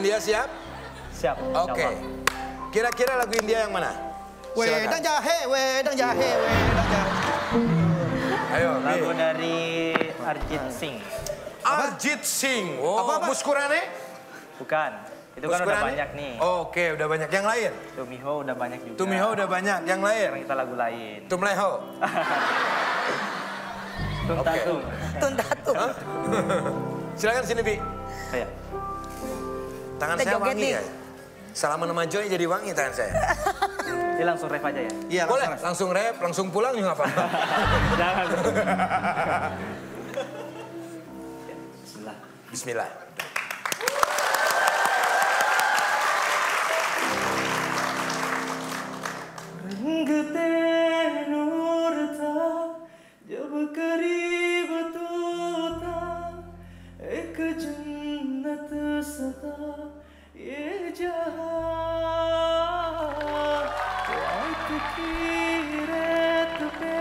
India siap? Siap. Oke. Kira-kira lagu India yang mana? Wedang jahe, wedang jahe, wedang jahe. Ayo, Lagu dari Arjit Singh. Arjit Singh. Oh, Apa, apa? Muskurane? Bukan. Itu kan udah Muskurane? banyak nih. Oke, udah banyak. Yang lain? Tumiho udah banyak juga. Tumiho udah banyak. Yang lain? Sekarang kita lagu lain. Tumleho. Tuntatung. Tuntatu. Silakan sini, Bi. Ayo. Tangan Kita saya joget wangi nih. ya? Salaman sama Joy jadi wangi tangan saya. Ini langsung ref aja ya. Iya, Boleh, langsung. langsung rap, langsung pulang juga nggak apa-apa. Jangan. Bismillah. Bismillah. रंग ते नूर था जब करीब तू था एक जन्नत sada ye jahan raat ki raat pe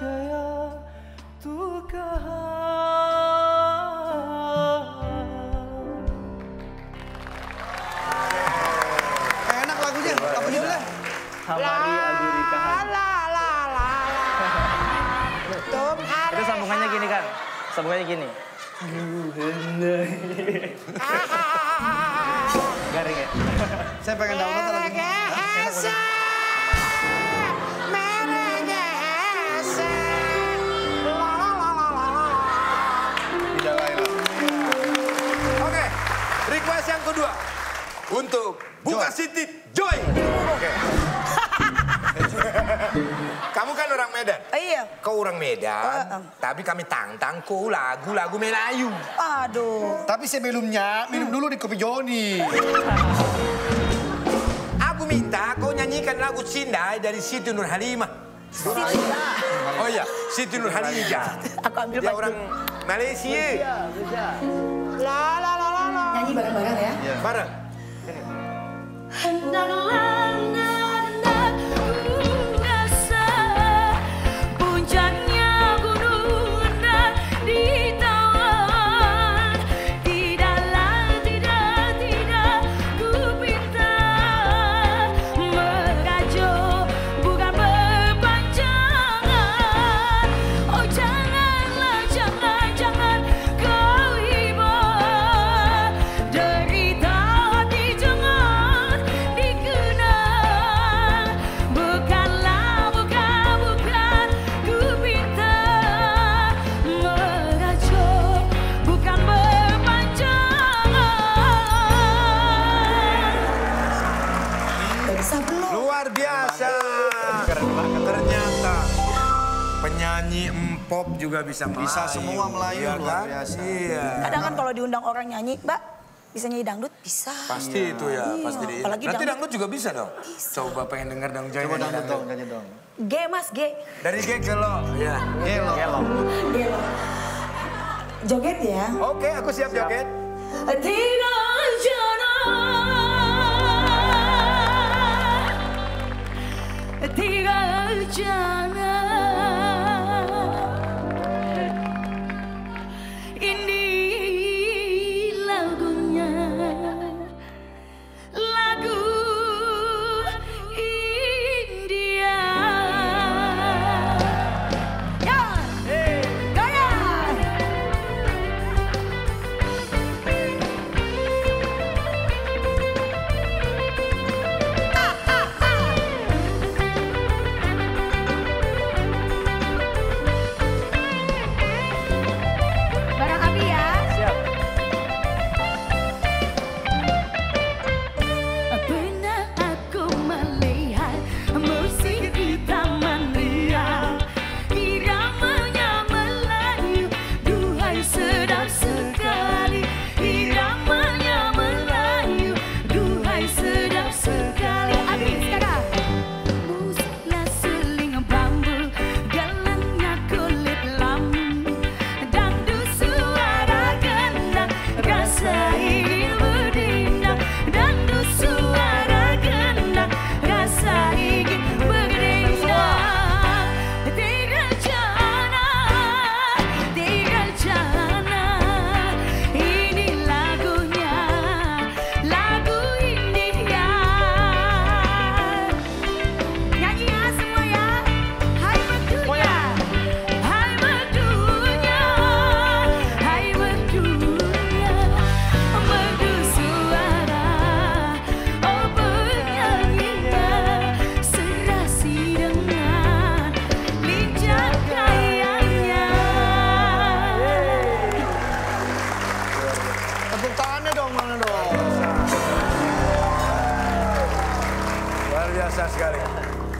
gaya Itu sambungannya gini kan? Sambungannya gini. Garing ya? Saya pengen download lah. Oke, request yang kedua. Untuk Buka. City Joy. Oke. Kamu kan orang Medan. Oh, iya. Kau orang Medan, Heeh. tapi kami tantang kau lagu-lagu Melayu. Aduh. Tapi sebelumnya minum dulu di kopi Joni. Aku minta kau nyanyikan lagu Cindai dari Siti Nurhalimah. Oh iya, Siti Nurhalijah. Aku ambil Dia baju. orang Malaysia. La la la la la. Nyanyi bareng-bareng ya. Bareng. Hendaklah penyanyi empop juga bisa Melayu. Bisa semua Melayu, luar kan? biasa. Iya. Kadang kan kalau diundang orang nyanyi, Mbak, bisa nyanyi dangdut? Bisa. Pasti itu ya, Iya, pasti di. apalagi Nanti dangdut. dangdut juga bisa dong. Coba pengen denger dong Joy Coba nyanyi dangdut dong, nyanyi dong. G, Mas, G. Dari G ke lo. Ya. Gelo. Gelo. Gelo. Joget ya. Oke, aku siap joget. Tiga jana Tiga jana